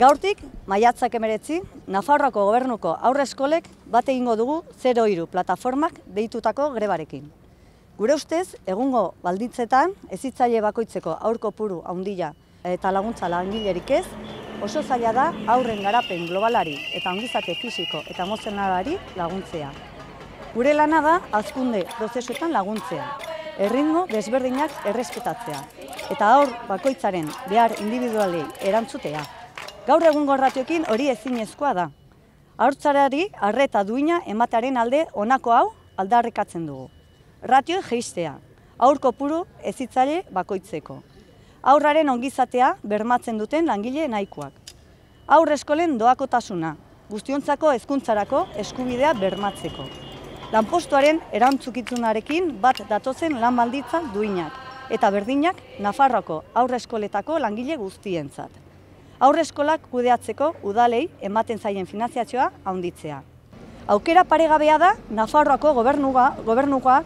Gaurtik, maiatzak emeretzi, Nafarroako gobernuko aurre eskolek bat egingo dugu 02 plataformak deitutako grebarekin. Gure ustez, egungo balditzetan, ezitzaile bakoitzeko aurko puru handia eta laguntza langilerik ez, oso zaila da aurren garapen globalari eta ongizate fisiko eta emozionalari laguntzea. Gure lana da azkunde prozesuetan laguntzea, erritmo desberdinak errespetatzea eta aur bakoitzaren behar individuali erantzutea. Gaur egungo ratioekin hori ezinezkoa da. Haurtzarari arreta duina ematearen alde honako hau aldarrekatzen dugu. Ratio geistea, aur kopuru ezitzaile bakoitzeko. Aurraren ongizatea bermatzen duten langile nahikoak. Aur eskolen doakotasuna, guztiontzako hezkuntzarako eskubidea bermatzeko. Lanpostuaren erantzukitzunarekin bat datozen lan balditza duinak eta berdinak Nafarroako aurre eskoletako langile guztientzat. Aurre eskolak kudeatzeko udalei ematen zaien finanziazioa handitzea. Aukera paregabea da Nafarroako gobernuga, gobernuak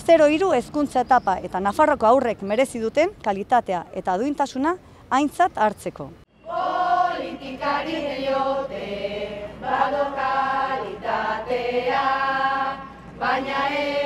03 hezkuntza etapa eta Nafarroko aurrek merezi duten kalitatea eta duintasuna aintzat hartzeko. Politikari diote, bado kalitatea, baina ez